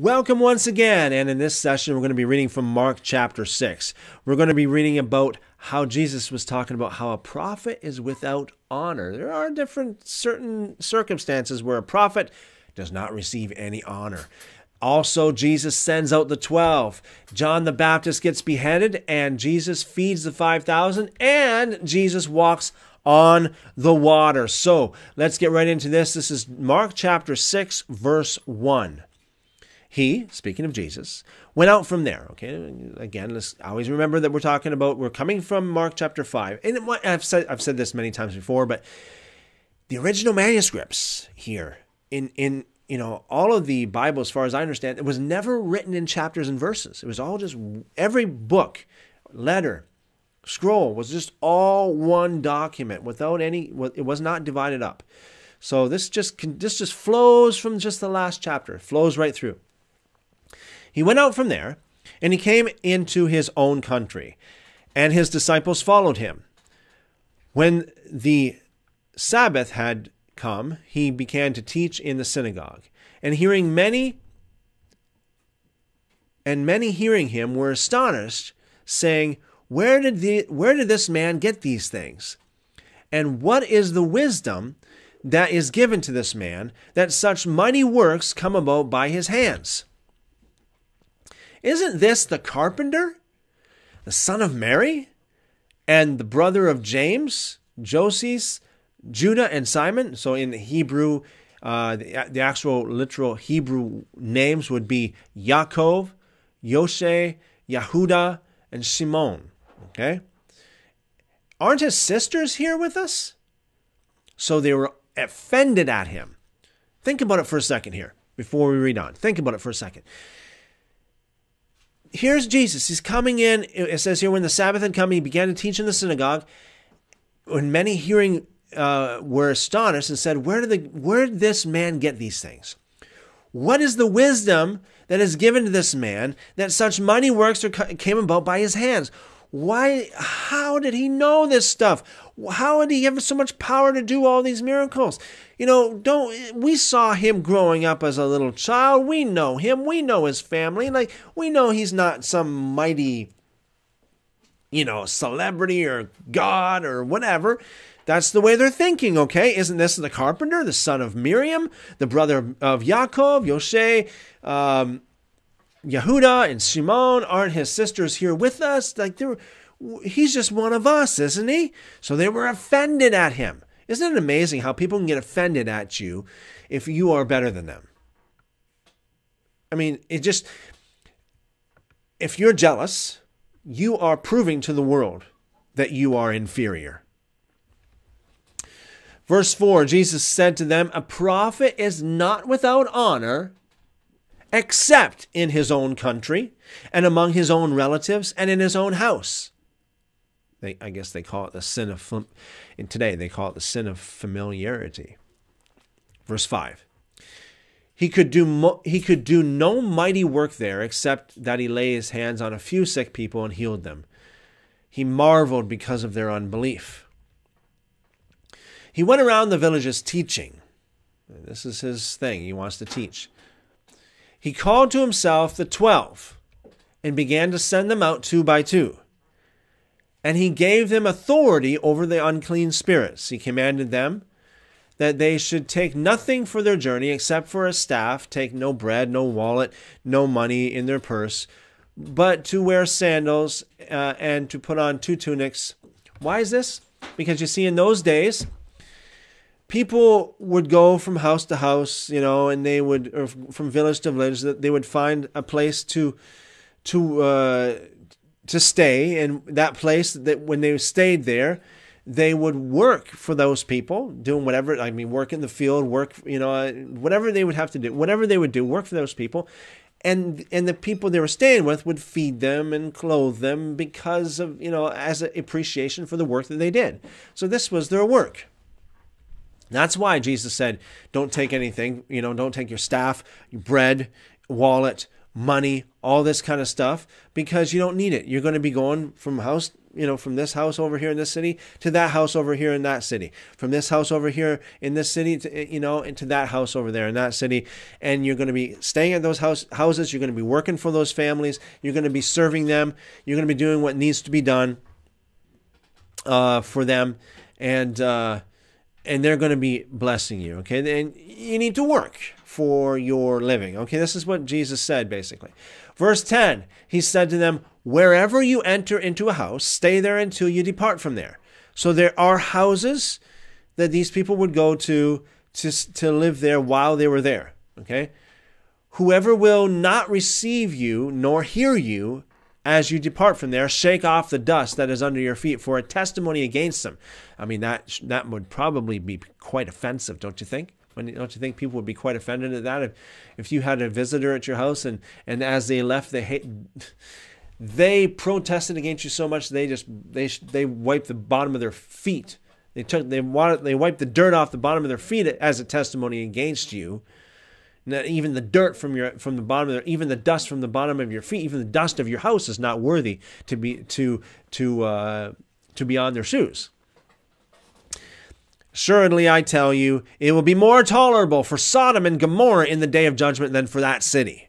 Welcome once again. And in this session, we're going to be reading from Mark chapter 6. We're going to be reading about how Jesus was talking about how a prophet is without honor. There are different certain circumstances where a prophet does not receive any honor. Also, Jesus sends out the 12. John the Baptist gets beheaded, and Jesus feeds the 5,000, and Jesus walks on the water. So let's get right into this. This is Mark chapter 6, verse 1. He, speaking of Jesus, went out from there. Okay, again, let's always remember that we're talking about we're coming from Mark chapter five, and I've said I've said this many times before, but the original manuscripts here in in you know all of the Bible, as far as I understand, it was never written in chapters and verses. It was all just every book, letter, scroll was just all one document without any. It was not divided up. So this just this just flows from just the last chapter, flows right through. He went out from there, and he came into his own country, and his disciples followed him. When the Sabbath had come, he began to teach in the synagogue, and hearing many and many hearing him were astonished, saying, Where did the where did this man get these things? And what is the wisdom that is given to this man, that such mighty works come about by his hands? Isn't this the carpenter, the son of Mary, and the brother of James, Joses, Judah, and Simon? So in the Hebrew, uh, the, the actual literal Hebrew names would be Yaakov, Yoshe, Yehuda, and Shimon. Okay? Aren't his sisters here with us? So they were offended at him. Think about it for a second here before we read on. Think about it for a second here's Jesus. He's coming in. It says here, when the Sabbath had come, he began to teach in the synagogue. When many hearing uh, were astonished and said, "Where did the where did this man get these things? What is the wisdom that is given to this man that such mighty works are, came about by his hands? Why? How did he know this stuff? How did he have so much power to do all these miracles? You know, don't we saw him growing up as a little child. We know him. We know his family. Like we know he's not some mighty, you know, celebrity or god or whatever. That's the way they're thinking, okay? Isn't this the carpenter, the son of Miriam, the brother of Yaakov, Yoshe, um, Yehuda and Shimon aren't his sisters here with us? Like they're he's just one of us, isn't he? So they were offended at him. Isn't it amazing how people can get offended at you if you are better than them? I mean, it just if you're jealous, you are proving to the world that you are inferior. Verse 4 Jesus said to them, A prophet is not without honor except in his own country and among his own relatives and in his own house. They, I guess they call it the sin of, and today, they call it the sin of familiarity. Verse 5. He could, do mo- he could do no mighty work there except that he lay his hands on a few sick people and healed them. He marveled because of their unbelief. He went around the villages teaching. This is his thing. He wants to teach he called to himself the twelve and began to send them out two by two. And he gave them authority over the unclean spirits. He commanded them that they should take nothing for their journey except for a staff, take no bread, no wallet, no money in their purse, but to wear sandals uh, and to put on two tunics. Why is this? Because you see, in those days, people would go from house to house, you know, and they would, or from village to village, that they would find a place to, to, uh, to stay, in that place that when they stayed there, they would work for those people, doing whatever. I mean, work in the field, work, you know, whatever they would have to do, whatever they would do, work for those people, and and the people they were staying with would feed them and clothe them because of you know as an appreciation for the work that they did. So this was their work. That's why Jesus said, don't take anything, you know, don't take your staff, your bread, wallet, money, all this kind of stuff because you don't need it. You're going to be going from house, you know, from this house over here in this city to that house over here in that city, from this house over here in this city to, you know, into that house over there in that city. And you're going to be staying at those house, houses. You're going to be working for those families. You're going to be serving them. You're going to be doing what needs to be done uh, for them. And, uh, and they're going to be blessing you. Okay. And you need to work for your living. Okay. This is what Jesus said basically. Verse 10 He said to them, Wherever you enter into a house, stay there until you depart from there. So there are houses that these people would go to to, to live there while they were there. Okay. Whoever will not receive you nor hear you as you depart from there, shake off the dust that is under your feet for a testimony against them. I mean, that that would probably be quite offensive, don't you think? Don't you think people would be quite offended at that if, if you had a visitor at your house and, and as they left, they hate, they protested against you so much they just they they wiped the bottom of their feet. They took they wanted they wiped the dirt off the bottom of their feet as a testimony against you even the dirt from your from the bottom of their, even the dust from the bottom of your feet, even the dust of your house is not worthy to be to to uh, to be on their shoes. Assuredly, I tell you, it will be more tolerable for Sodom and Gomorrah in the day of judgment than for that city.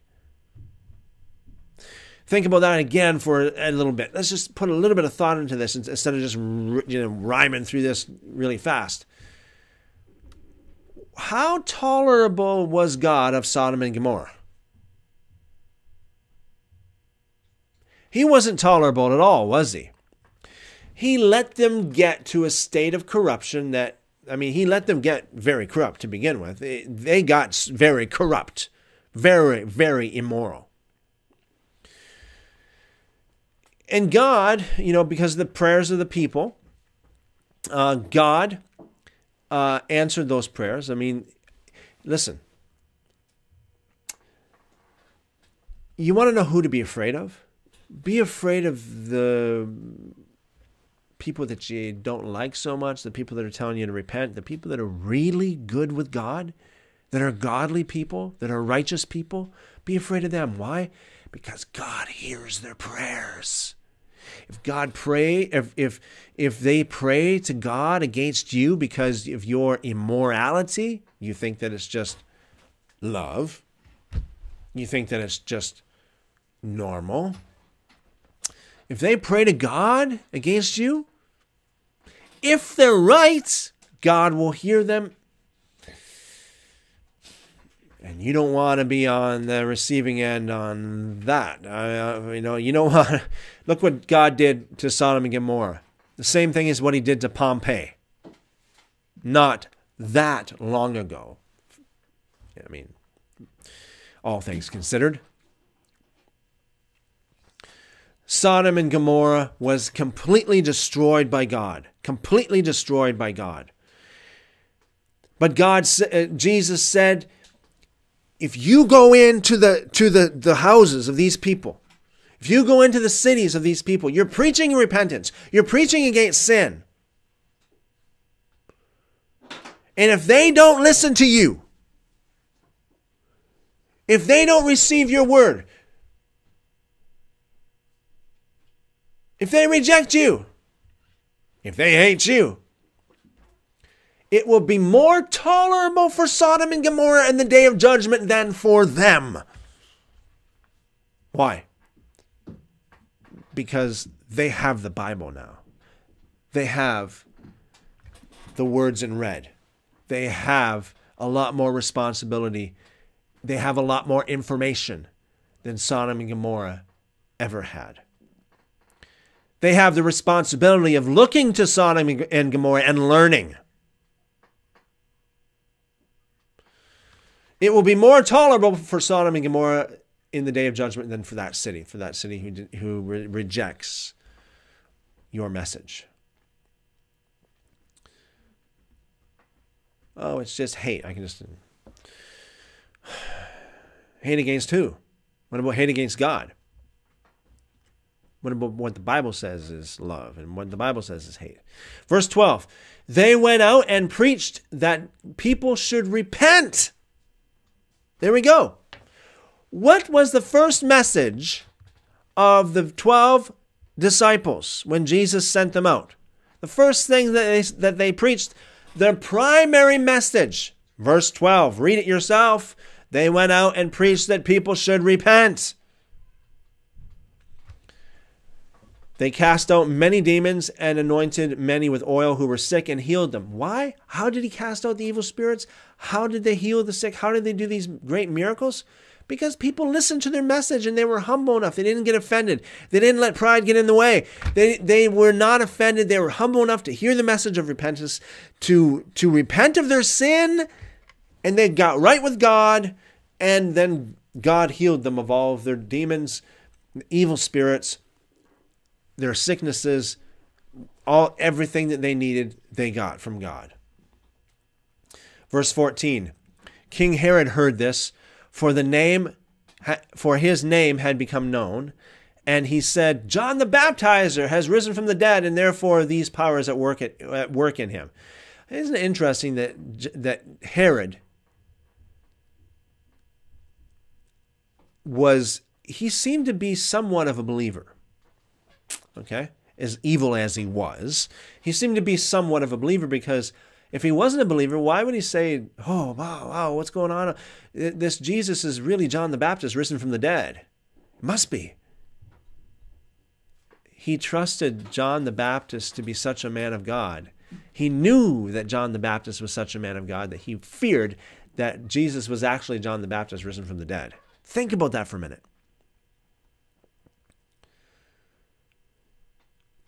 Think about that again for a little bit. Let's just put a little bit of thought into this instead of just you know rhyming through this really fast how tolerable was God of Sodom and Gomorrah? He wasn't tolerable at all, was he? He let them get to a state of corruption that, I mean, he let them get very corrupt to begin with. They got very corrupt, very, very immoral. And God, you know, because of the prayers of the people, uh, God uh, answered those prayers. I mean, listen, you want to know who to be afraid of? Be afraid of the people that you don't like so much, the people that are telling you to repent, the people that are really good with God, that are godly people, that are righteous people. Be afraid of them. Why? Because God hears their prayers. If God pray, if if if they pray to God against you because of your immorality, you think that it's just love. You think that it's just normal. If they pray to God against you, if they're right, God will hear them and you don't want to be on the receiving end on that. Uh, you know, you don't want. look what God did to Sodom and Gomorrah. The same thing is what He did to Pompeii. Not that long ago. I mean, all things considered. Sodom and Gomorrah was completely destroyed by God. Completely destroyed by God. But God, uh, Jesus said if you go into the to the, the houses of these people, if you go into the cities of these people, you're preaching repentance. You're preaching against sin. And if they don't listen to you, if they don't receive your word, if they reject you, if they hate you, it will be more tolerable for Sodom and Gomorrah in the day of judgment than for them. Why? Because they have the Bible now. They have the words in red. They have a lot more responsibility. They have a lot more information than Sodom and Gomorrah ever had. They have the responsibility of looking to Sodom and Gomorrah and learning. It will be more tolerable for Sodom and Gomorrah in the day of judgment than for that city, for that city who, who re- rejects your message. Oh, it's just hate. I can just. Hate against who? What about hate against God? What what the Bible says is love and what the Bible says is hate? Verse 12 They went out and preached that people should repent there we go. What was the first message of the 12 disciples when Jesus sent them out? The first thing that they, that they preached, their primary message, verse 12, read it yourself. They went out and preached that people should repent. They cast out many demons and anointed many with oil who were sick and healed them. Why? How did he cast out the evil spirits? How did they heal the sick? How did they do these great miracles? Because people listened to their message and they were humble enough. They didn't get offended. They didn't let pride get in the way. They, they were not offended. They were humble enough to hear the message of repentance, to, to repent of their sin, and they got right with God. And then God healed them of all of their demons, evil spirits their sicknesses, all everything that they needed, they got from God. Verse 14. King Herod heard this, for the name for his name had become known, and he said, "John the Baptizer has risen from the dead, and therefore these powers at work at, at work in him." Isn't it interesting that that Herod was he seemed to be somewhat of a believer okay, as evil as he was, he seemed to be somewhat of a believer because if he wasn't a believer, why would he say, Oh, wow, wow, what's going on? This Jesus is really John the Baptist risen from the dead. It must be. He trusted John the Baptist to be such a man of God. He knew that John the Baptist was such a man of God that he feared that Jesus was actually John the Baptist risen from the dead. Think about that for a minute.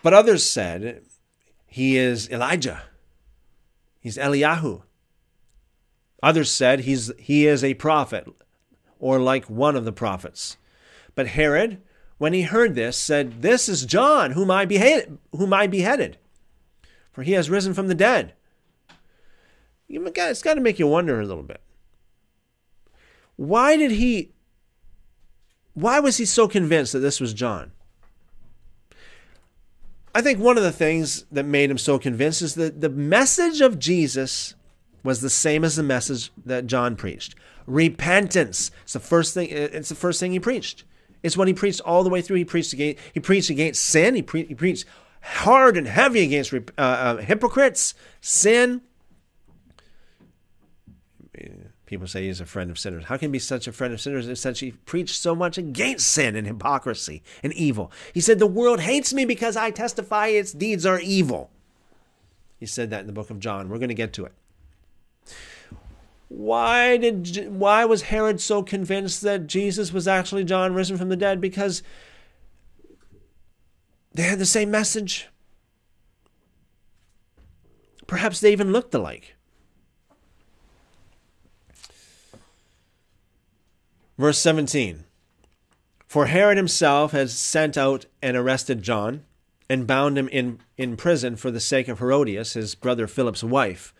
But others said he is Elijah. He's Eliyahu. Others said he's, he is a prophet or like one of the prophets. But Herod, when he heard this, said, This is John, whom I beheaded, whom I beheaded, for he has risen from the dead. It's got to make you wonder a little bit. Why did he, why was he so convinced that this was John? I think one of the things that made him so convinced is that the message of Jesus was the same as the message that John preached. Repentance. It's the first thing. It's the first thing he preached. It's what he preached all the way through. He preached against. He preached against sin. He, pre- he preached hard and heavy against uh, uh, hypocrites, sin, People say he's a friend of sinners. How can he be such a friend of sinners since he preached so much against sin and hypocrisy and evil? He said, The world hates me because I testify its deeds are evil. He said that in the book of John. We're going to get to it. Why did why was Herod so convinced that Jesus was actually John risen from the dead? Because they had the same message. Perhaps they even looked alike. Verse 17 For Herod himself has sent out and arrested John and bound him in, in prison for the sake of Herodias, his brother Philip's wife,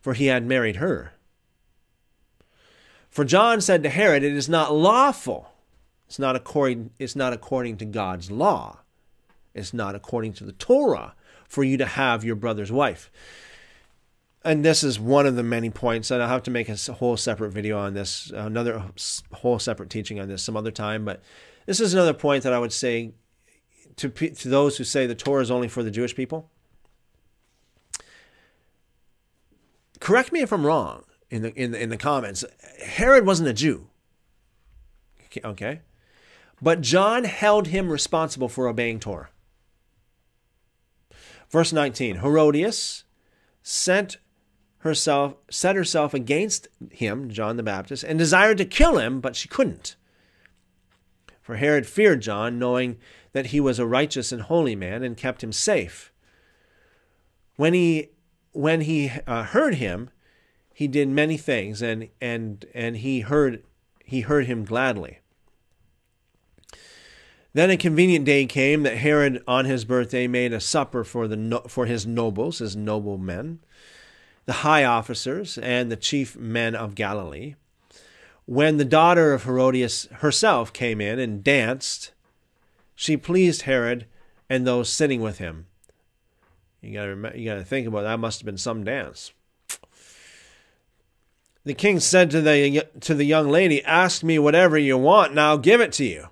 for he had married her. For John said to Herod, It is not lawful. It's not according, it's not according to God's law. It's not according to the Torah for you to have your brother's wife and this is one of the many points and i'll have to make a whole separate video on this another whole separate teaching on this some other time but this is another point that i would say to, to those who say the torah is only for the jewish people. Correct me if i'm wrong in the in the, in the comments. Herod wasn't a jew. Okay but john held him responsible for obeying torah. Verse 19 herodias sent herself set herself against him, John the Baptist, and desired to kill him, but she couldn't. For Herod feared John, knowing that he was a righteous and holy man, and kept him safe. When he when he uh, heard him, he did many things, and and and he heard he heard him gladly. Then a convenient day came that Herod on his birthday made a supper for the for his nobles, his noblemen, the high officers and the chief men of Galilee. When the daughter of Herodias herself came in and danced, she pleased Herod and those sitting with him. You got to you got to think about that. that. Must have been some dance. The king said to the, to the young lady, Ask me whatever you want, and I'll give it to you.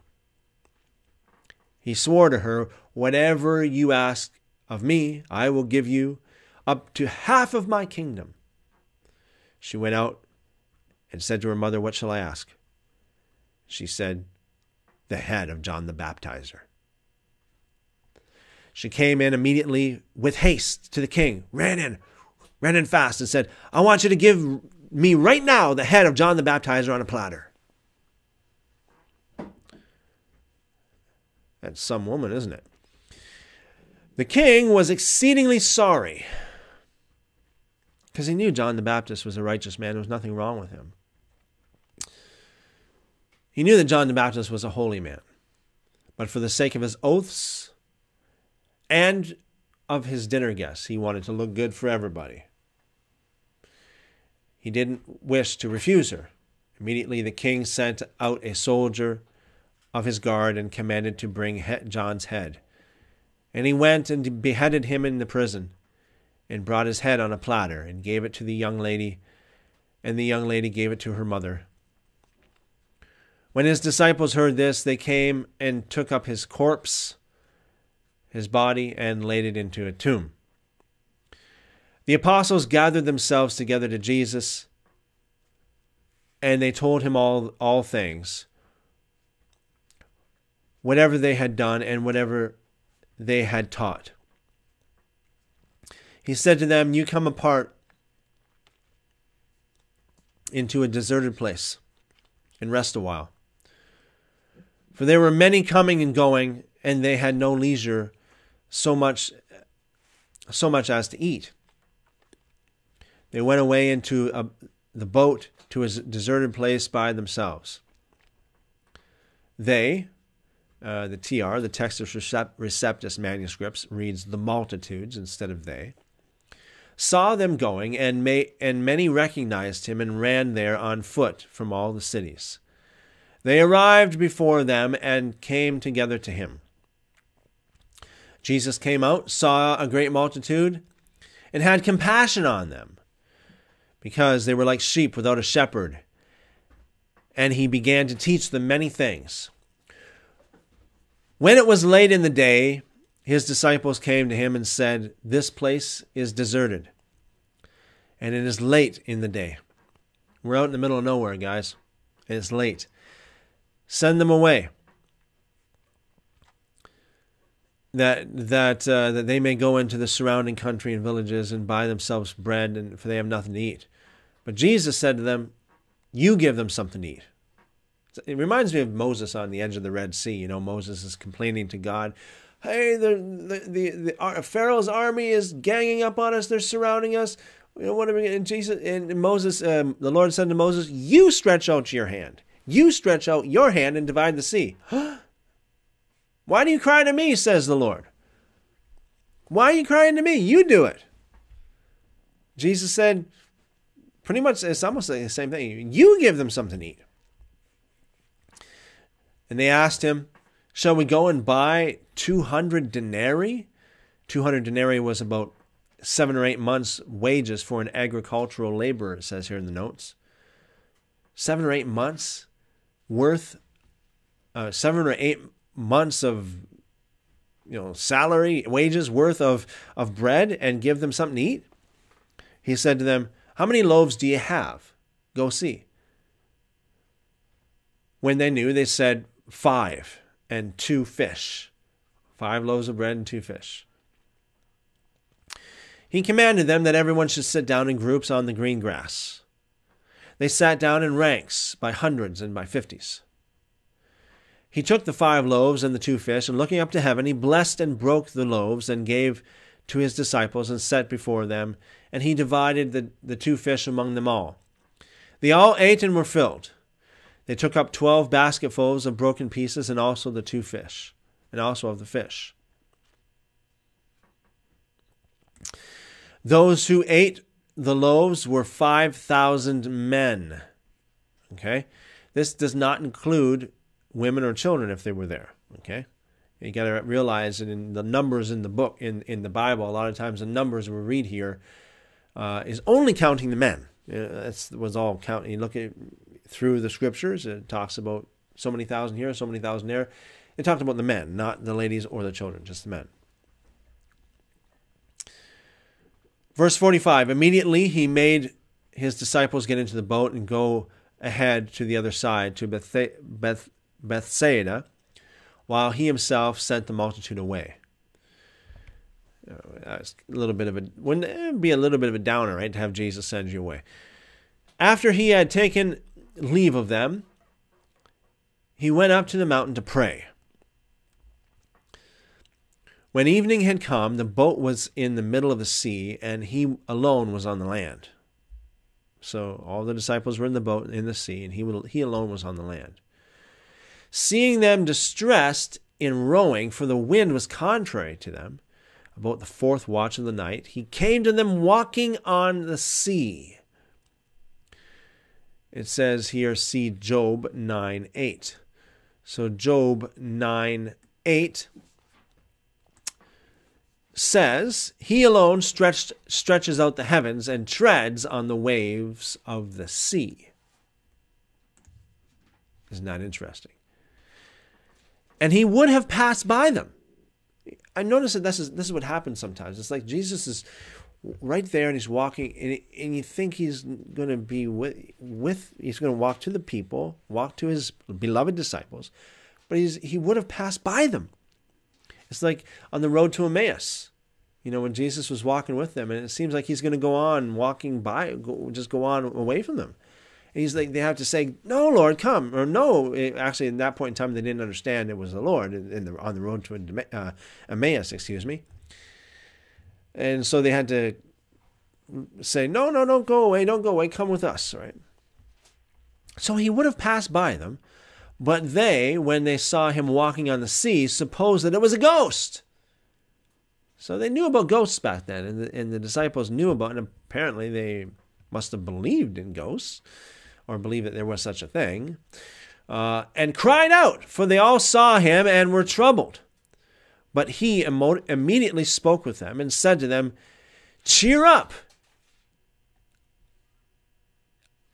He swore to her, Whatever you ask of me, I will give you up to half of my kingdom. She went out and said to her mother, What shall I ask? She said, The head of John the Baptizer. She came in immediately with haste to the king, ran in, ran in fast, and said, I want you to give me right now the head of John the Baptizer on a platter. That's some woman, isn't it? The king was exceedingly sorry because he knew John the Baptist was a righteous man. There was nothing wrong with him. He knew that John the Baptist was a holy man. But for the sake of his oaths and of his dinner guests, he wanted to look good for everybody. He didn't wish to refuse her. Immediately the king sent out a soldier of his guard and commanded to bring John's head. And he went and beheaded him in the prison, and brought his head on a platter, and gave it to the young lady, and the young lady gave it to her mother. When his disciples heard this, they came and took up his corpse, his body, and laid it into a tomb. The apostles gathered themselves together to Jesus, and they told him all, all things whatever they had done and whatever they had taught. He said to them, You come apart into a deserted place and rest a while. For there were many coming and going, and they had no leisure so much so much as to eat. They went away into a, the boat to a deserted place by themselves. They, uh, the TR, the Textus Receptus manuscripts, reads the multitudes instead of they, saw them going, and, may, and many recognized him and ran there on foot from all the cities. They arrived before them and came together to him. Jesus came out, saw a great multitude, and had compassion on them, because they were like sheep without a shepherd. And he began to teach them many things. When it was late in the day, his disciples came to him and said, This place is deserted, and it is late in the day. We're out in the middle of nowhere, guys, it's late. Send them away. That that uh, that they may go into the surrounding country and villages and buy themselves bread, and for they have nothing to eat. But Jesus said to them, "You give them something to eat." It reminds me of Moses on the edge of the Red Sea. You know, Moses is complaining to God, "Hey, the the the, the uh, Pharaoh's army is ganging up on us. They're surrounding us. You know, what are we?" And Jesus and Moses, um, the Lord said to Moses, "You stretch out your hand. You stretch out your hand and divide the sea." Why do you cry to me? Says the Lord. Why are you crying to me? You do it. Jesus said, pretty much, it's almost the same thing. You give them something to eat. And they asked him, Shall we go and buy 200 denarii? 200 denarii was about seven or eight months' wages for an agricultural laborer, it says here in the notes. Seven or eight months worth, uh, seven or eight months of you know salary wages worth of of bread and give them something to eat he said to them how many loaves do you have go see when they knew they said five and two fish. Five loaves of bread and two fish. He commanded them that everyone should sit down in groups on the green grass. They sat down in ranks by hundreds and by fifties. He took the five loaves and the two fish, and looking up to heaven, he blessed and broke the loaves and gave to his disciples and set before them, and he divided the, the two fish among them all. They all ate and were filled. They took up twelve basketfuls of broken pieces and also the two fish, and also of the fish. Those who ate the loaves were 5,000 men. Okay? This does not include women or children if they were there. Okay? You got to realize that in the numbers in the book, in, in the Bible, a lot of times the numbers we read here uh, is only counting the men. That was all count. You look at through the scriptures, it talks about so many thousand here, so many thousand there. It talked about the men, not the ladies or the children, just the men. Verse 45 Immediately he made his disciples get into the boat and go ahead to the other side, to Beth- Beth- Bethsaida, while he himself sent the multitude away. Uh, that's a little bit of a wouldn't it be a little bit of a downer, right, to have Jesus send you away. After he had taken leave of them, he went up to the mountain to pray. When evening had come, the boat was in the middle of the sea, and he alone was on the land. So all the disciples were in the boat in the sea, and he, he alone was on the land. Seeing them distressed in rowing, for the wind was contrary to them, about the fourth watch of the night, he came to them walking on the sea. It says here, see Job 9 8. So Job 9 8 says, He alone stretched, stretches out the heavens and treads on the waves of the sea. Isn't that interesting? And he would have passed by them. I notice that this is this is what happens sometimes. It's like Jesus is right there and he's walking and, and you think he's going to be with, with he's going to walk to the people, walk to his beloved disciples, but he's he would have passed by them. It's like on the road to Emmaus, you know, when Jesus was walking with them, and it seems like he's going to go on walking by, go, just go on away from them. He's like, they have to say, "No, Lord, come," or "No." It, actually, at that point in time, they didn't understand it was the Lord in the, on the road to Emmaus. Excuse me. And so they had to say, "No, no, don't go away, don't go away, come with us." Right. So he would have passed by them, but they, when they saw him walking on the sea, supposed that it was a ghost. So they knew about ghosts back then, and the, and the disciples knew about, and apparently they must have believed in ghosts or believed that there was such a thing, uh, and cried out, for they all saw him and were troubled. But he emo- immediately spoke with them and said to them, Cheer up!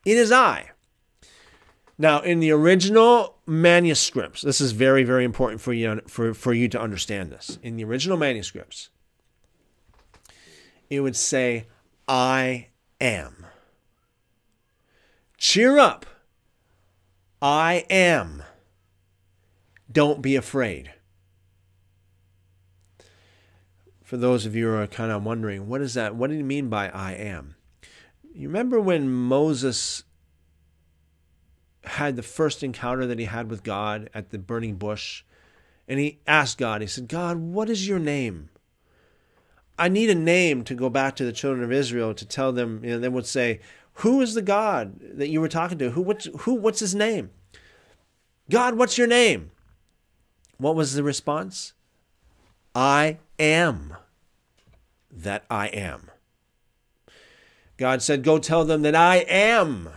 It is I. Now, in the original manuscripts, this is very, very important for you, for, for you to understand this. In the original manuscripts, it would say, I am. Cheer up. I am. Don't be afraid. For those of you who are kind of wondering, what is that? What do you mean by I am? You remember when Moses had the first encounter that he had with God at the burning bush? And he asked God, he said, God, what is your name? I need a name to go back to the children of Israel to tell them, you know, they would say, Who is the God that you were talking to? Who what's who what's his name? God, what's your name? What was the response? I am that I am. God said, Go tell them that I am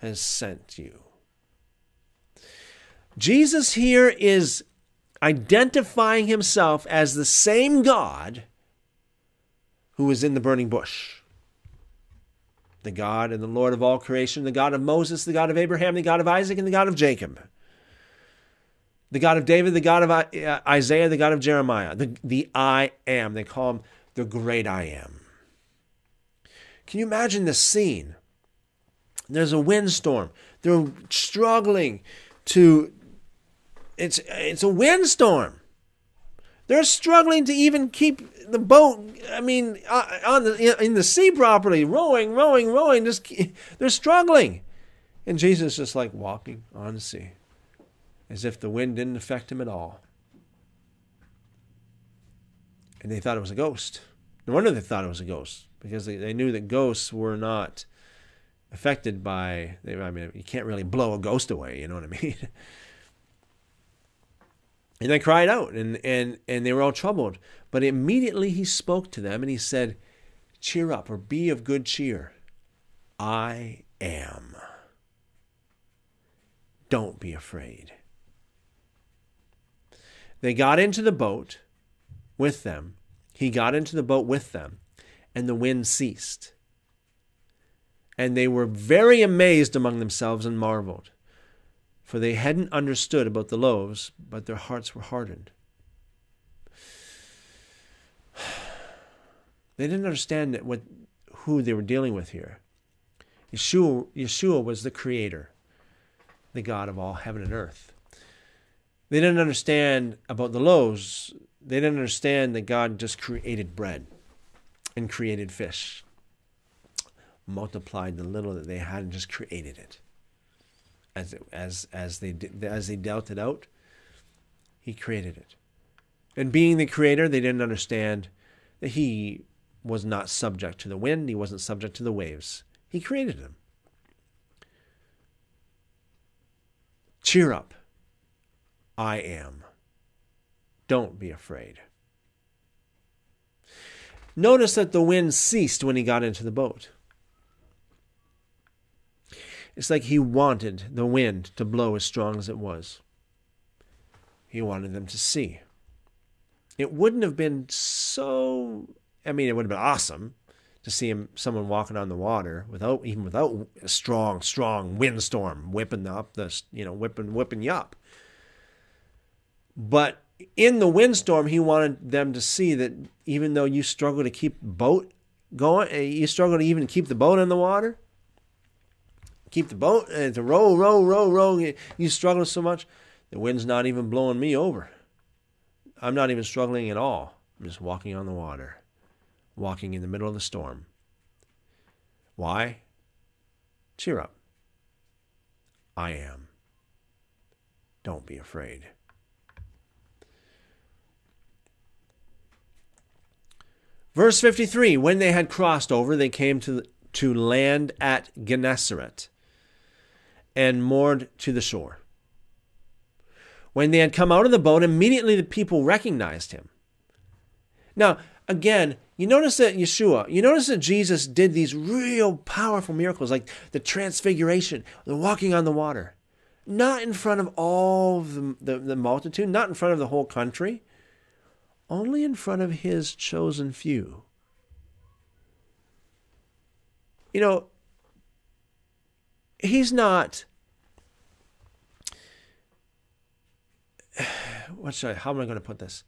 has sent you. Jesus here is identifying himself as the same God who was in the burning bush. The God and the Lord of all creation, the God of Moses, the God of Abraham, the God of Isaac, and the God of Jacob. The God of David, the God of uh, Isaiah, the God of Jeremiah. The, the I am. They call him the great I am. Can you imagine the scene? There's a windstorm. They're struggling to. It's it's a windstorm. They're struggling to even keep the boat. I mean, uh, on the in the sea properly, rowing, rowing, rowing. Just they're struggling, and Jesus is just like walking on the sea, as if the wind didn't affect him at all. And they thought it was a ghost. No wonder they thought it was a ghost because they, they knew that ghosts were not affected by. I mean, you can't really blow a ghost away. You know what I mean? And they cried out, and, and, and they were all troubled. But immediately he spoke to them, and he said, Cheer up, or be of good cheer. I am. Don't be afraid. They got into the boat with them. He got into the boat with them, and the wind ceased. And they were very amazed among themselves and marveled, for they hadn't understood about the loaves, but their hearts were hardened. They didn't understand what who they were dealing with here. Yeshua, Yeshua was the creator, the God of all heaven and earth. They didn't understand about the loaves. They didn't understand that God just created bread and created fish, multiplied the little that they had and just created it. As, as, as, they, as they dealt it out, He created it. And being the creator, they didn't understand that He was not subject to the wind, He wasn't subject to the waves. He created them. Cheer up. I am. Don't be afraid. Notice that the wind ceased when he got into the boat. It's like he wanted the wind to blow as strong as it was. He wanted them to see. It wouldn't have been so, I mean, it would have been awesome to see him, someone walking on the water without, even without a strong, strong windstorm whipping up the, you know, whipping, whipping you up. But in the windstorm, he wanted them to see that even though you struggle to keep boat going, eh, you struggle to even keep the boat in the water, keep the boat and to row, row, row, row. You struggle so much, the wind's not even blowing me over. I'm not even struggling at all. I'm just walking on the water, walking in the middle of the storm. Why? Cheer up. I am. Don't be afraid. Verse 53 When they had crossed over, they came to, to land at Gennesaret and moored to the shore. When they had come out of the boat, immediately the people recognized him. Now, again, you notice that Yeshua, you notice that Jesus did these real powerful miracles like the transfiguration, the walking on the water. Not in front of all the, the, the multitude, not in front of the whole country only in front of his chosen few. You know, he's not. What should I, how am I going to put this?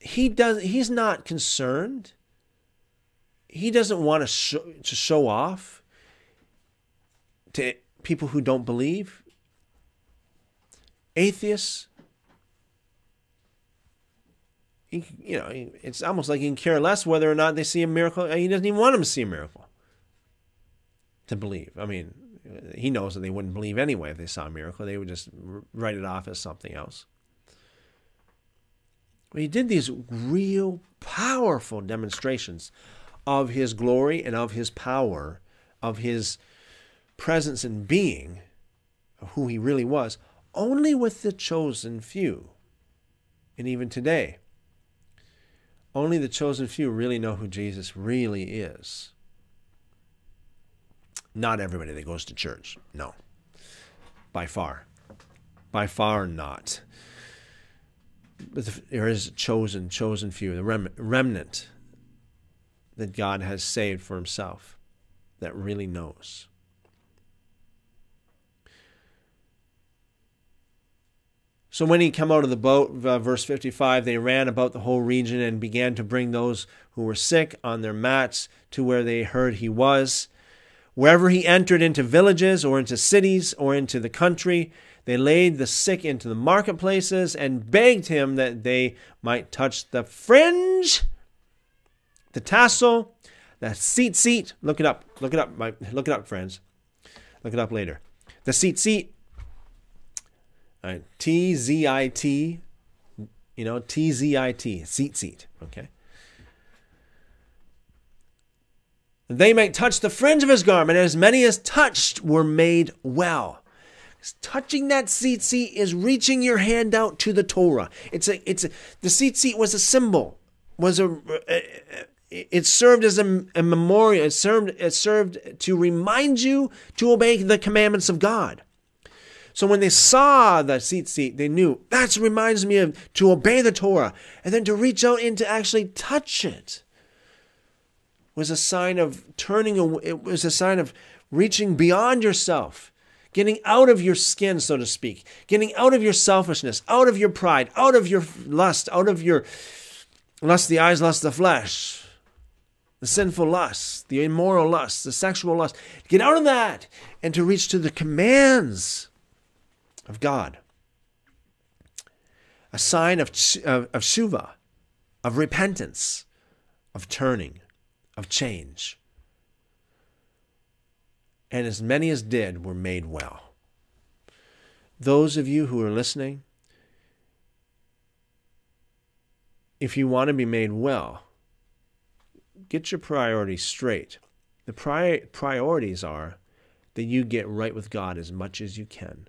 He does. He's not concerned. He doesn't want to show, to show off to people who don't believe. Atheists, he, you know, it's almost like he can care less whether or not they see a miracle. He doesn't even want them to see a miracle to believe. I mean, he knows that they wouldn't believe anyway if they saw a miracle. They would just write it off as something else. But he did these real powerful demonstrations of his glory and of his power, of his presence and being, of who he really was, only with the chosen few. And even today, only the chosen few really know who Jesus really is. Not everybody that goes to church. No. By far. By far not. But there is a chosen, chosen few, the remnant that God has saved for himself that really knows. So when he come out of the boat, uh, verse 55, they ran about the whole region and began to bring those who were sick on their mats to where they heard he was. Wherever he entered into villages or into cities or into the country, they laid the sick into the marketplaces and begged him that they might touch the fringe, the tassel, the tzitzit. Look it up. Look it up. Look it up, friends. Look it up later. The tzitzit T Z I T, you know, T Z I T, tzitzit. Okay. They might touch the fringe of his garment, and as many as touched were made well. Touching that tzitzit is reaching your hand out to the Torah. It's a, it's a, the tzitzit was a symbol, was a, it served as a, a memorial. It served, it served to remind you to obey the commandments of God. So when they saw the tzitzit, they knew that reminds me of to obey the Torah and then to reach out and to actually touch it. Was a sign of turning away, it was a sign of reaching beyond yourself, getting out of your skin, so to speak, getting out of your selfishness, out of your pride, out of your lust, out of your lust the eyes, lust the flesh, the sinful lust, the immoral lust, the sexual lust. Get out of that and to reach to the commands of God. A sign of, of, of shuva, of repentance, of turning, of change. And as many as did were made well. Those of you who are listening, if you want to be made well, get your priorities straight. The pri- priorities are that you get right with God as much as you can.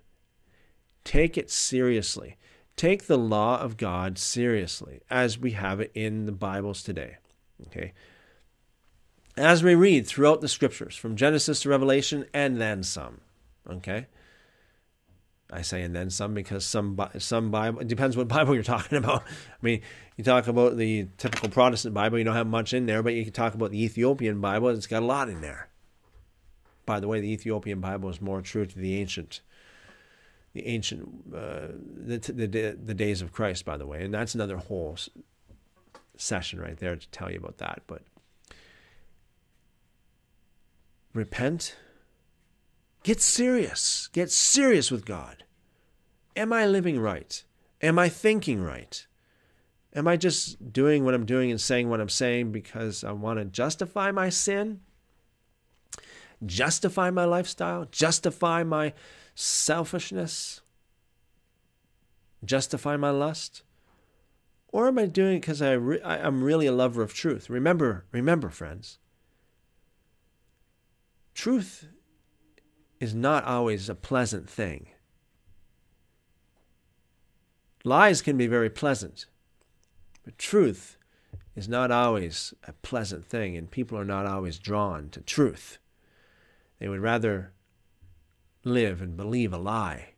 Take it seriously. Take the law of God seriously as we have it in the Bibles today. Okay? As we read throughout the scriptures, from Genesis to Revelation and then some. Okay? I say and then some because some some Bible it depends what Bible you're talking about. I mean, you talk about the typical Protestant Bible, you don't have much in there, but you can talk about the Ethiopian Bible, it's got a lot in there. By the way, the Ethiopian Bible is more true to the ancient the ancient uh, the, the the days of Christ, by the way, and that's another whole session right there to tell you about that. But repent, get serious, get serious with God. Am I living right? Am I thinking right? Am I just doing what I'm doing and saying what I'm saying because I want to justify my sin? Justify my lifestyle? Justify my selfishness? Justify my lust? Or am I doing it because I re- I'm really a lover of truth? Remember, remember, friends, truth is not always a pleasant thing. Lies can be very pleasant, but truth is not always a pleasant thing, and people are not always drawn to truth. They would rather live and believe a lie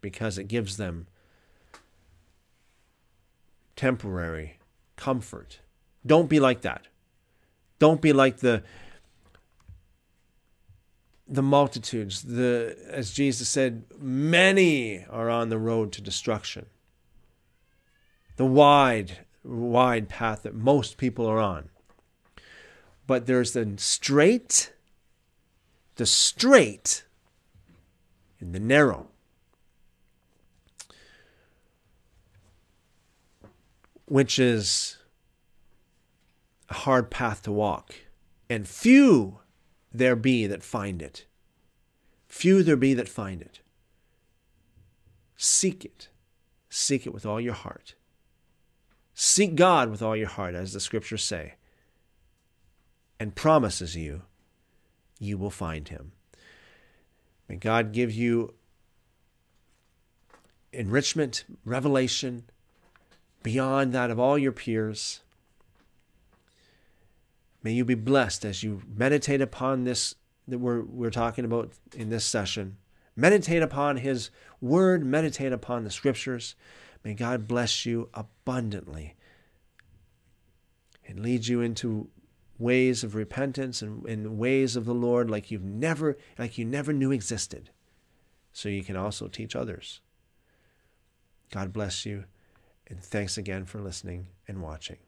because it gives them temporary comfort. Don't be like that. Don't be like the the multitudes, the as Jesus said, many are on the road to destruction. The wide, wide path that most people are on. But there's the straight, the straight and the narrow. Which is a hard path to walk. And few there be that find it. Few there be that find it. Seek it. Seek it with all your heart. Seek God with all your heart, as the scriptures say, and promises you, you will find him. May God give you enrichment, revelation beyond that of all your peers. May you be blessed as you meditate upon this that we're, we're talking about in this session. Meditate upon His Word, meditate upon the Scriptures. May God bless you abundantly and lead you into ways of repentance and, and ways of the Lord like you've never like you never knew existed. So you can also teach others. God bless you, and thanks again for listening and watching.